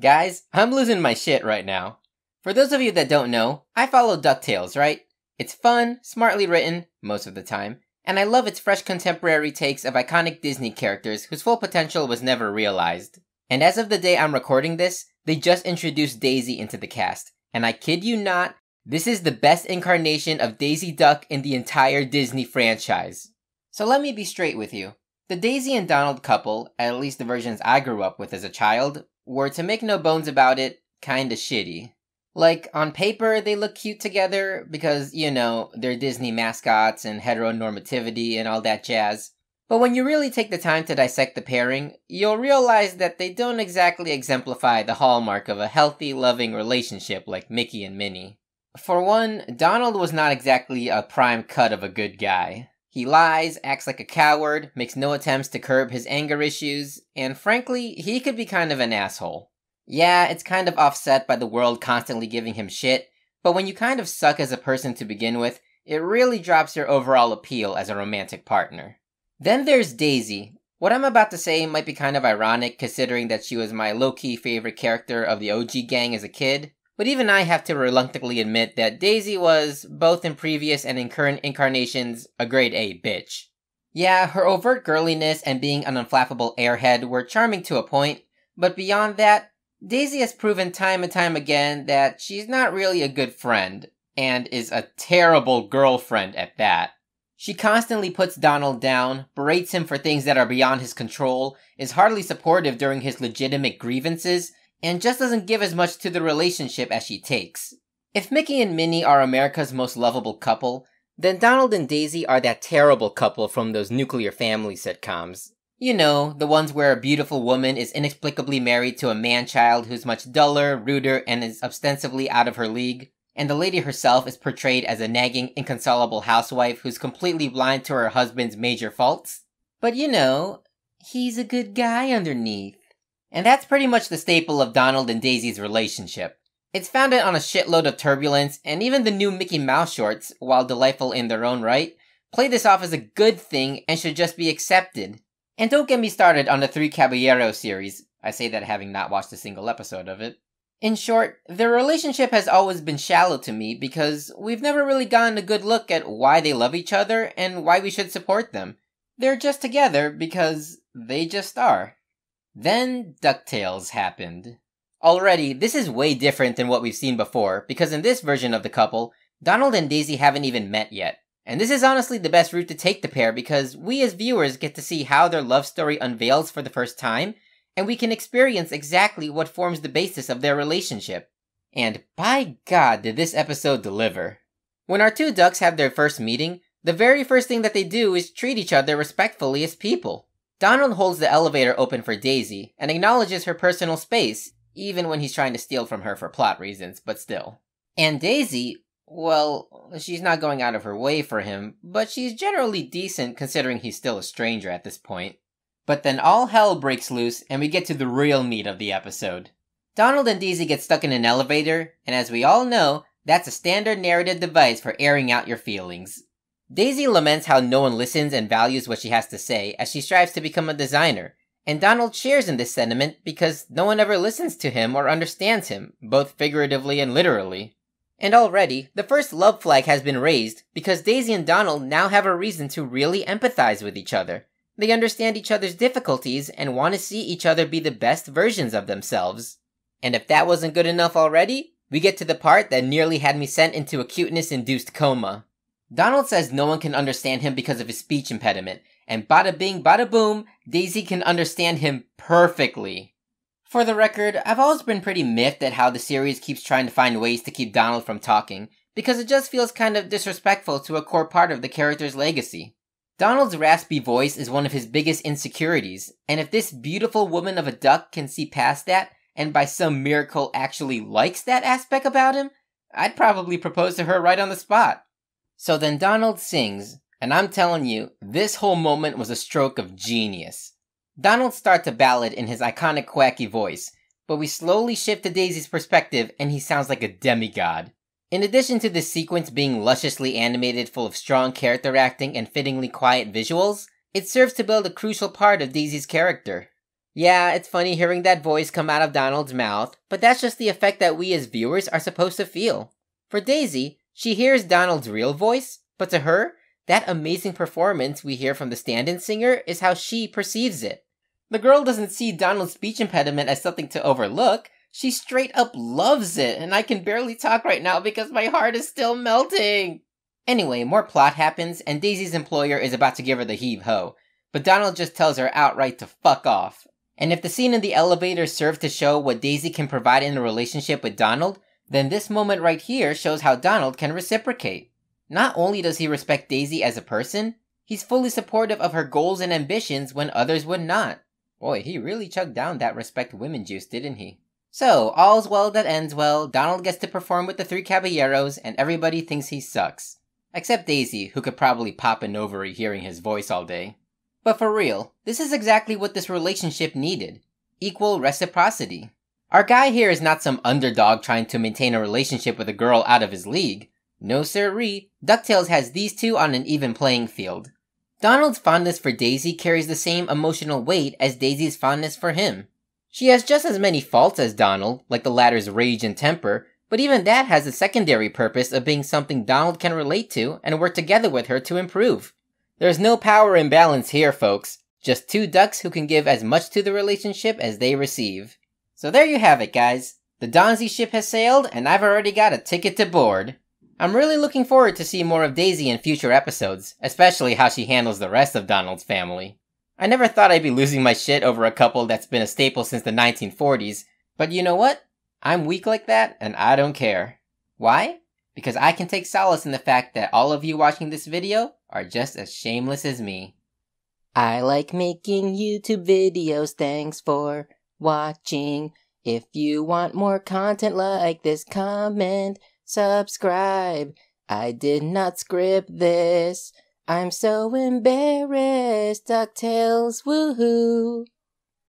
Guys, I'm losing my shit right now. For those of you that don't know, I follow DuckTales, right? It's fun, smartly written, most of the time, and I love its fresh contemporary takes of iconic Disney characters whose full potential was never realized. And as of the day I'm recording this, they just introduced Daisy into the cast. And I kid you not, this is the best incarnation of Daisy Duck in the entire Disney franchise. So let me be straight with you. The Daisy and Donald couple, at least the versions I grew up with as a child, were to make no bones about it, kinda shitty. Like, on paper, they look cute together because, you know, they're Disney mascots and heteronormativity and all that jazz. But when you really take the time to dissect the pairing, you'll realize that they don't exactly exemplify the hallmark of a healthy, loving relationship like Mickey and Minnie. For one, Donald was not exactly a prime cut of a good guy. He lies, acts like a coward, makes no attempts to curb his anger issues, and frankly, he could be kind of an asshole. Yeah, it's kind of offset by the world constantly giving him shit, but when you kind of suck as a person to begin with, it really drops your overall appeal as a romantic partner. Then there's Daisy. What I'm about to say might be kind of ironic considering that she was my low key favorite character of the OG gang as a kid, but even I have to reluctantly admit that Daisy was, both in previous and in current incarnations, a grade A bitch. Yeah, her overt girliness and being an unflappable airhead were charming to a point, but beyond that, Daisy has proven time and time again that she's not really a good friend, and is a terrible girlfriend at that. She constantly puts Donald down, berates him for things that are beyond his control, is hardly supportive during his legitimate grievances, and just doesn't give as much to the relationship as she takes. If Mickey and Minnie are America's most lovable couple, then Donald and Daisy are that terrible couple from those nuclear family sitcoms. You know, the ones where a beautiful woman is inexplicably married to a man child who's much duller, ruder, and is ostensibly out of her league and the lady herself is portrayed as a nagging, inconsolable housewife who's completely blind to her husband's major faults. But you know, he's a good guy underneath. And that's pretty much the staple of Donald and Daisy's relationship. It's founded on a shitload of turbulence, and even the new Mickey Mouse shorts, while delightful in their own right, play this off as a good thing and should just be accepted. And don't get me started on the Three Caballeros series. I say that having not watched a single episode of it. In short, their relationship has always been shallow to me because we've never really gotten a good look at why they love each other and why we should support them. They're just together because they just are. Then DuckTales happened. Already, this is way different than what we've seen before because in this version of the couple, Donald and Daisy haven't even met yet. And this is honestly the best route to take the pair because we as viewers get to see how their love story unveils for the first time and we can experience exactly what forms the basis of their relationship. And by God, did this episode deliver. When our two ducks have their first meeting, the very first thing that they do is treat each other respectfully as people. Donald holds the elevator open for Daisy and acknowledges her personal space, even when he's trying to steal from her for plot reasons, but still. And Daisy, well, she's not going out of her way for him, but she's generally decent considering he's still a stranger at this point. But then all hell breaks loose and we get to the real meat of the episode. Donald and Daisy get stuck in an elevator, and as we all know, that's a standard narrative device for airing out your feelings. Daisy laments how no one listens and values what she has to say as she strives to become a designer, and Donald shares in this sentiment because no one ever listens to him or understands him, both figuratively and literally. And already, the first love flag has been raised because Daisy and Donald now have a reason to really empathize with each other. They understand each other's difficulties and want to see each other be the best versions of themselves. And if that wasn't good enough already, we get to the part that nearly had me sent into a cuteness induced coma. Donald says no one can understand him because of his speech impediment, and bada bing bada boom, Daisy can understand him perfectly. For the record, I've always been pretty miffed at how the series keeps trying to find ways to keep Donald from talking, because it just feels kind of disrespectful to a core part of the character's legacy. Donald's raspy voice is one of his biggest insecurities, and if this beautiful woman of a duck can see past that, and by some miracle actually likes that aspect about him, I'd probably propose to her right on the spot. So then Donald sings, and I'm telling you, this whole moment was a stroke of genius. Donald starts a ballad in his iconic quacky voice, but we slowly shift to Daisy's perspective and he sounds like a demigod. In addition to this sequence being lusciously animated full of strong character acting and fittingly quiet visuals, it serves to build a crucial part of Daisy's character. Yeah, it's funny hearing that voice come out of Donald's mouth, but that's just the effect that we as viewers are supposed to feel. For Daisy, she hears Donald's real voice, but to her, that amazing performance we hear from the stand in singer is how she perceives it. The girl doesn't see Donald's speech impediment as something to overlook. She straight up loves it, and I can barely talk right now because my heart is still melting. Anyway, more plot happens, and Daisy's employer is about to give her the heave ho, but Donald just tells her outright to fuck off. And if the scene in the elevator served to show what Daisy can provide in a relationship with Donald, then this moment right here shows how Donald can reciprocate. Not only does he respect Daisy as a person, he's fully supportive of her goals and ambitions when others would not. Boy, he really chugged down that respect women juice, didn't he? So, all's well that ends well, Donald gets to perform with the three caballeros, and everybody thinks he sucks. Except Daisy, who could probably pop an ovary hearing his voice all day. But for real, this is exactly what this relationship needed. Equal reciprocity. Our guy here is not some underdog trying to maintain a relationship with a girl out of his league. No sirree, DuckTales has these two on an even playing field. Donald's fondness for Daisy carries the same emotional weight as Daisy's fondness for him. She has just as many faults as Donald, like the latter's rage and temper, but even that has a secondary purpose of being something Donald can relate to and work together with her to improve. There's no power imbalance here, folks. Just two ducks who can give as much to the relationship as they receive. So there you have it, guys. The Donsy ship has sailed, and I've already got a ticket to board. I'm really looking forward to see more of Daisy in future episodes, especially how she handles the rest of Donald's family. I never thought I'd be losing my shit over a couple that's been a staple since the 1940s, but you know what? I'm weak like that, and I don't care. Why? Because I can take solace in the fact that all of you watching this video are just as shameless as me. I like making YouTube videos, thanks for watching. If you want more content like this, comment subscribe. I did not script this. I'm so embarrassed. DuckTales, woohoo.